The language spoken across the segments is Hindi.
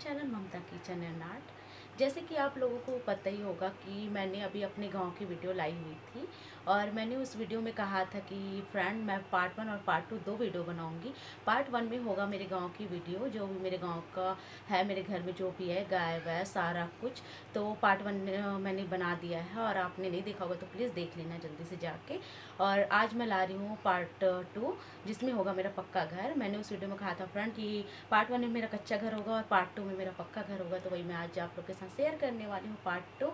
Channel Mamta kitchen and art जैसे कि आप लोगों को पता ही होगा कि मैंने अभी अपने गाँव की वीडियो लाई हुई थी और मैंने उस वीडियो में कहा था कि फ्रेंड मैं पार्ट वन और पार्ट टू दो वीडियो बनाऊँगी। पार्ट वन में होगा मेरे गाँव की वीडियो जो भी मेरे गाँव का है, मेरे घर में जो भी है, गाय वाय सारा कुछ तो पार्ट वन मैंने बना दिया है और आपने नहीं देखा होगा तो प्लीज़ देख लेना जल्दी से जाके। और आज मैं ला रही हूँ पार्ट टू जिसमें होगा मेरा पक्का घर। मैंने उस वीडियो में कहा था फ्रेंड कि पार्ट वन में मेरा कच्चा घर होगा और पार्ट टू में मेरा पक्का घर होगा तो वही मैं आज आप लोग के साथ शेयर करने वाली हूँ पार्ट टू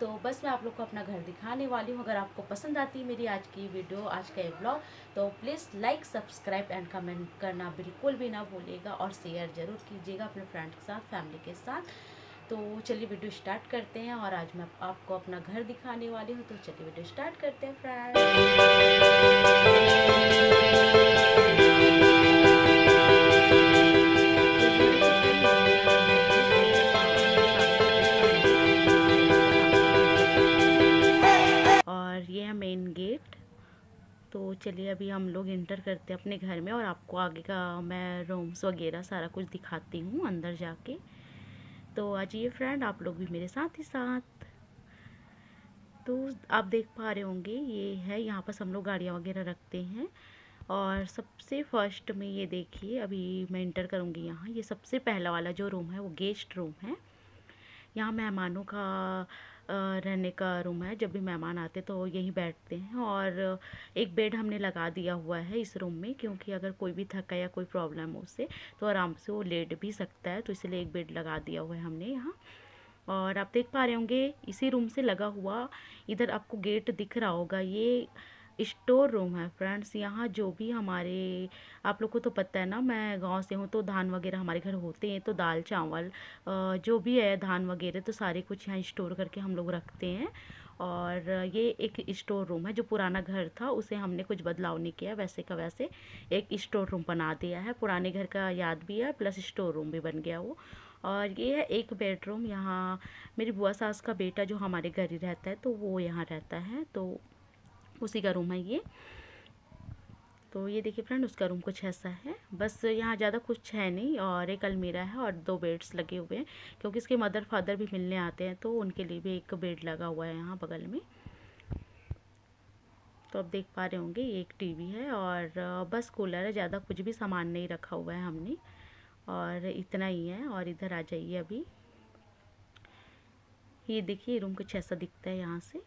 तो बस मैं आप लोग को अपना घर दिखाने वाली हूँ। अगर आपको पसंद आती है मेरी आज की वीडियो, आज का ये ब्लॉग तो please like subscribe and comment करना बिल्कुल भी ना भूलिएगा और शेयर ज़रूर कीजिएगा अपने फ्रेंड के साथ फैमिली के साथ। तो चलिए वीडियो स्टार्ट करते हैं और आज मैं आपको अपना घर दिखाने वाली हूँ। तो चलिए वीडियो स्टार्ट करते हैं फ्रेंड है मेन गेट तो चलिए अभी हम लोग इंटर करते हैं अपने घर में और आपको आगे का मैं रूम्स वगैरह सारा कुछ दिखाती हूँ अंदर जाके. तो आज ये फ्रेंड आप लोग भी मेरे साथ ही साथ. तो आप देख पा रहे होंगे ये है, यहाँ पर हम लोग गाड़ियाँ वगैरह रखते हैं. और सबसे फ़र्स्ट में ये देखिए, अभी मैं इंटर करूँगी यहाँ. ये सबसे पहला वाला जो रूम है वो गेस्ट रूम है. यहाँ मेहमानों का रहने का रूम है, जब भी मेहमान आते तो यहीं बैठते हैं और एक बेड हमने लगा दिया हुआ है इस रूम में क्योंकि अगर कोई भी थका या कोई प्रॉब्लम हो उससे तो आराम से वो लेट भी सकता है तो इसलिए एक बेड लगा दिया हुआ है हमने यहाँ। और आप देख पा रहे होंगे, इसी रूम से लगा हुआ, इधर आपको गेट दिख रहा होगा, ये स्टोर रूम है, फ्रेंड्स। यहाँ जो भी हमारे, आप लोग को तो पता है ना, मैं गाँव से हूँ तो धान वगैरह हमारे घर होते हैं तो दाल, चावल जो भी है धान वगैरह तो सारे कुछ यहाँ स्टोर करके हम लोग रखते हैं। और ये एक स्टोर रूम है, जो पुराना घर था, उसे हमने कुछ बदलाव नहीं किया, वैसे का वैसे एक स्टोर रूम बना दिया है। पुराने घर का याद भी है, प्लस स्टोर रूम भी बन गया वो। और ये है एक बेडरूम, यहाँ मेरी बुआ सास का बेटा जो हमारे घर ही रहता है तो वो यहाँ रहता है तो उसी का रूम है ये। तो ये देखिए फ्रेंड, उसका रूम कुछ ऐसा है। बस यहाँ ज़्यादा कुछ है नहीं और एक अलमीरा है और दो बेड्स लगे हुए हैं, क्योंकि इसके मदर फादर भी मिलने आते हैं तो उनके लिए भी एक बेड लगा हुआ है यहाँ बगल में। तो अब देख पा रहे होंगे एक टीवी है और बस कूलर है, ज़्यादा कुछ भी सामान नहीं रखा हुआ है हमने। और इतना ही है और इधर आ जाइए अभी। ये देखिए रूम कुछ ऐसा दिखता है यहाँ से।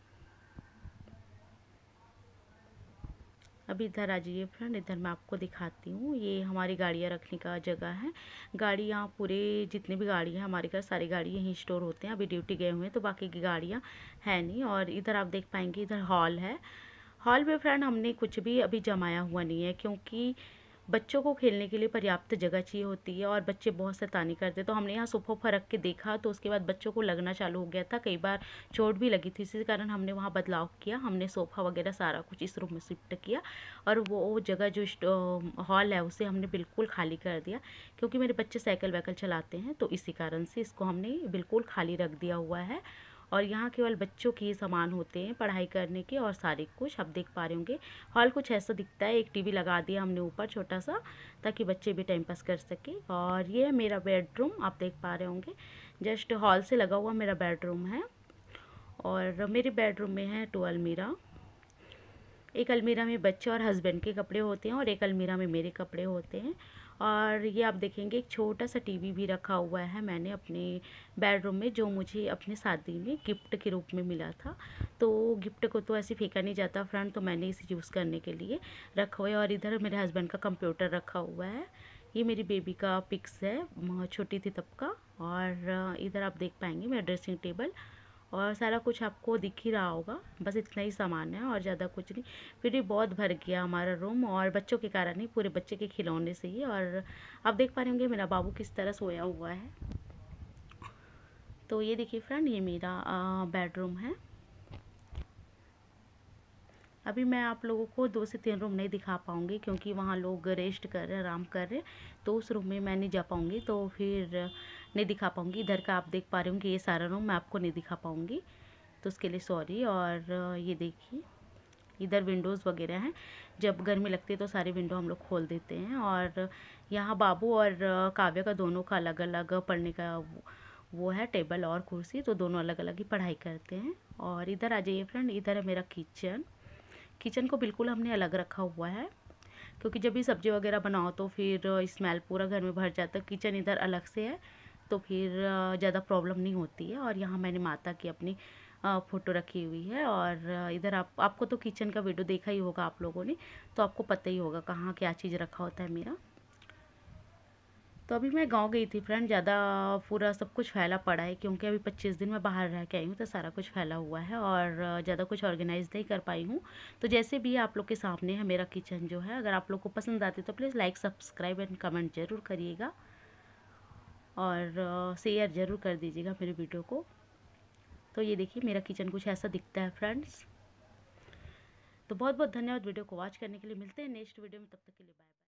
अभी इधर आ जाइए फ्रेंड इधर मैं आपको दिखाती हूँ। ये हमारी गाड़ियाँ रखने का जगह है। गाड़ी यहाँ पूरे जितने भी गाड़ी हैं, हमारे घर सारी गाड़ी यहीं स्टोर होते हैं। अभी ड्यूटी गए हुए हैं तो बाकी की गाड़ियाँ हैं नहीं। और इधर आप देख पाएँगे, इधर हॉल है। हॉल में फ्रेंड हमने कुछ भी अभी जमाया हुआ नहीं है, क्योंकि बच्चों को खेलने के लिए पर्याप्त जगह चाहिए होती है और बच्चे बहुत शैतानी करते तो हमने यहाँ सोफा रख के देखा तो उसके बाद बच्चों को लगना चालू हो गया था। कई बार चोट भी लगी थी, इसी कारण हमने वहाँ बदलाव किया। हमने सोफ़ा वगैरह सारा कुछ इस रूम में शिफ्ट किया और वो जगह जो हॉल है, उसे हमने बिल्कुल खाली कर दिया क्योंकि मेरे बच्चे साइकिल वाइकल चलाते हैं। तो इसी कारण से इसको हमने बिल्कुल खाली रख दिया हुआ है। और यहाँ केवल बच्चों के सामान होते हैं पढ़ाई करने के और सारे कुछ। आप देख पा रहे होंगे, हॉल कुछ ऐसा दिखता है, एक टीवी लगा दिया हमने ऊपर छोटा सा ताकि बच्चे भी टाइम पास कर सके। और ये है मेरा बेडरूम, आप देख पा रहे होंगे। जस्ट हॉल से लगा हुआ मेरा बेडरूम है। और मेरे बेडरूम में है टू अलमीरा। एक अलमीरा में बच्चे और हस्बैंड के कपड़े होते हैं और एक अलमीरा में मेरे कपड़े होते हैं। और ये आप देखेंगे एक छोटा सा टीवी भी रखा हुआ है मैंने अपने बेडरूम में, जो मुझे अपने शादी में गिफ्ट के रूप में मिला था। तो गिफ्ट को तो ऐसे फेंका नहीं जाता फ्रेंड तो मैंने इसे यूज़ करने के लिए रखा हुआ है। और इधर मेरे हस्बैंड का कंप्यूटर रखा हुआ है। ये मेरी बेबी का पिक्स है छोटी थी तब का। और इधर आप देख पाएँगे मेरा ड्रेसिंग टेबल। और सारा कुछ आपको दिख ही रहा होगा। बस इतना ही सामान है और ज़्यादा कुछ नहीं। फिर भी बहुत भर गया हमारा रूम और बच्चों के कारण ही पूरे बच्चे के खिलौने से ही। और आप देख पा रहे होंगे मेरा बाबू किस तरह सोया हुआ है। तो ये देखिए फ्रेंड ये मेरा बेडरूम है। अभी मैं आप लोगों को दो से तीन रूम नहीं दिखा पाऊँगी क्योंकि वहाँ लोग रेस्ट कर रहे आराम कर रहे तो उस रूम में मैं नहीं जा पाऊँगी। तो फिर नहीं दिखा पाऊँगी। इधर का आप देख पा रहे होंगे, ये सारा रूम मैं आपको नहीं दिखा पाऊँगी। तो उसके लिए सॉरी और, ये देखिए, इधर विंडोज़ वगैरह हैं। जब गर्मी लगती है तो सारे विंडो हम लोग खोल देते हैं और यहाँ बाबू और, काव्य का दोनों का अलग अलग पढ़ने का वो है टेबल और कुर्सी तो दोनों अलग अलग ही पढ़ाई करते हैं। और इधर आ जाइए फ्रेंड इधर है मेरा किचन किचन को बिल्कुल हमने अलग रखा हुआ है, क्योंकि जब भी सब्ज़ी वगैरह बनाओ तो फिर स्मेल पूरा घर में भर जाता है। किचन इधर अलग से है। तो फिर ज़्यादा प्रॉब्लम नहीं होती है और यहाँ मैंने माता की अपनी फ़ोटो रखी हुई है और इधर आप, आपको तो किचन का वीडियो देखा ही होगा आप लोगों ने तो आपको पता ही होगा कहाँ क्या चीज़ रखा होता है मेरा। तो अभी मैं गाँव गई थी फ्रेंड, ज़्यादा पूरा सब कुछ फैला पड़ा है क्योंकि अभी पच्चीस दिन मैं बाहर रह के आई हूँ तो सारा कुछ फैला हुआ है और ज़्यादा कुछ ऑर्गेनाइज नहीं कर पाई हूँ। तो जैसे भी आप लोग के सामने है मेरा किचन जो है, अगर आप लोग को पसंद आती तो please like, subscribe and comment ज़रूर करिएगा। और शेयर ज़रूर कर दीजिएगा मेरे वीडियो को। तो ये देखिए, मेरा किचन कुछ ऐसा दिखता है, फ्रेंड्स। तो बहुत बहुत धन्यवाद वीडियो को वॉच करने के लिए। मिलते हैं नेक्स्ट वीडियो में, तब तक के लिए बाय